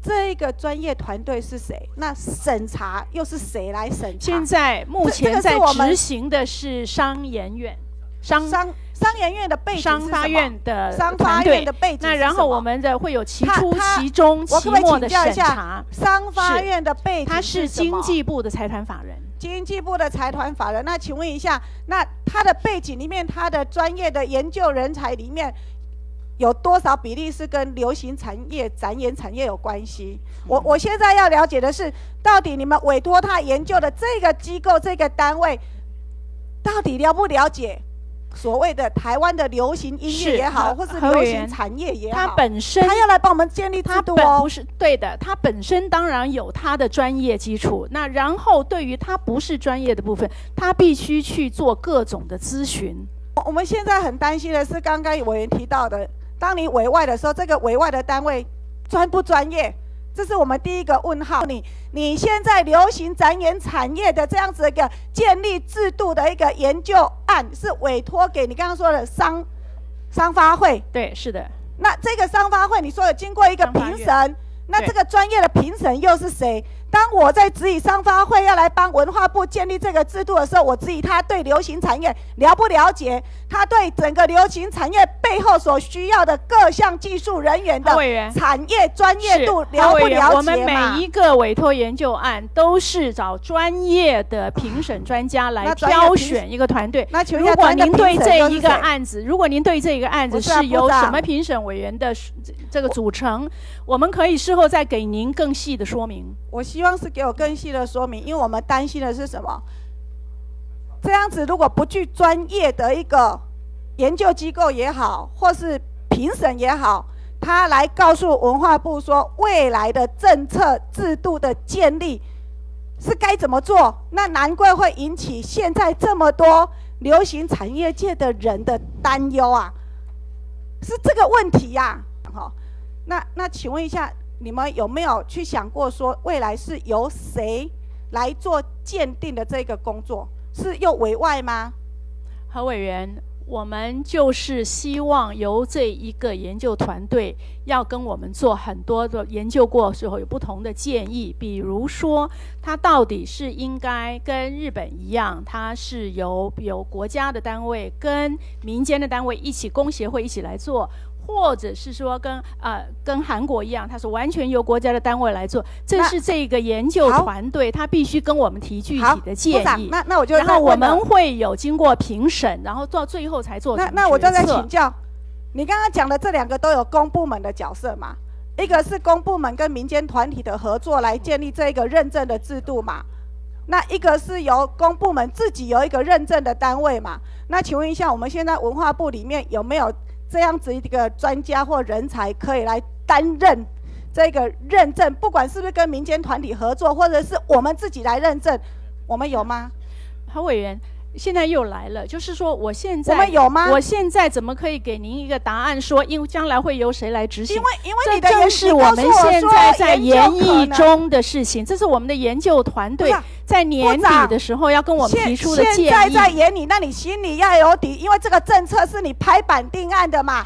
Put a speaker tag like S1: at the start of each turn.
S1: 这个专业团队是谁？那审查又是谁来审查？
S2: 现在目前在执行的是商研院、
S1: 商商商研院的背景
S2: 商发院的
S1: 商发院的背景。
S2: 那然后我们的会有其初、其中、期末的审查。
S1: 商发院的背景，
S2: 他是经济部的财团法人。
S1: 经济部的财团法人。那请问一下，那他的背景里面，他的专业的研究人才里面？有多少比例是跟流行产业、展演产业有关系？我我现在要了解的是，到底你们委托他研究的这个机构、这个单位，到底了不了解所谓的台湾的流行音乐也好，或是流行产业也好？
S2: 它本身
S1: 它要来帮我们建立制度哦。
S2: 不是对的，它本身当然有它的专业基础。那然后对于它不是专业的部分，它必须去做各种的咨询。
S1: 我们现在很担心的是，刚刚委员提到的。当你委外的时候，这个委外的单位专不专业？这是我们第一个问号。你你现在流行展演产业的这样子一个建立制度的一个研究案，是委托给你刚刚说的商商发会？
S2: 对，是的。
S1: 那这个商发会，你说有经过一个评审，那这个专业的评审又是谁？当我在质疑商发会要来帮文化部建立这个制度的时候，我质疑他对流行产业了不了解，他对整个流行产业背后所需要的各项技术人员的产业专业度了不了解
S2: 我们每一个委托研究案都是找专业的评审专家来挑选一个团队。
S1: 那
S2: 如果您对这一个案子，如果您对这一个案子是由什么评审委员的这个组成，我们可以事后再给您更细的说明。
S1: 我希望是给我更细的说明，因为我们担心的是什么？这样子如果不具专业的一个研究机构也好，或是评审也好，他来告诉文化部说未来的政策制度的建立是该怎么做，那难怪会引起现在这么多流行产业界的人的担忧啊！是这个问题呀，好，那那请问一下。你们有没有去想过，说未来是由谁来做鉴定的这个工作？是又委外吗？
S2: 何委员，我们就是希望由这一个研究团队要跟我们做很多的研究过之后有不同的建议，比如说，它到底是应该跟日本一样，它是由有国家的单位跟民间的单位一起工协会一起来做。或者是说跟呃跟韩国一样，它是完全由国家的单位来做，这是这个研究团队，他必须跟我们提具体的建议。
S1: 那那我就
S2: 然后我们会有经过评审，然后到最后才做。
S1: 那那我正在请教，你刚刚讲的这两个都有公部门的角色嘛？一个是公部门跟民间团体的合作来建立这个认证的制度嘛？那一个是由公部门自己有一个认证的单位嘛？那请问一下，我们现在文化部里面有没有？这样子一个专家或人才可以来担任这个认证，不管是不是跟民间团体合作，或者是我们自己来认证，我们有吗？
S2: 何委员。现在又来了，就是说，我现在
S1: 我们有吗？
S2: 我现在怎么可以给您一个答案？说，因为将来会由谁来执行？
S1: 因为因为你
S2: 的正是我们现在在研议中的事情，这是我们的研究团队在年底的时候要跟我们提出的建议。
S1: 现在在研你，那你心里要有底，因为这个政策是你拍板定案的嘛。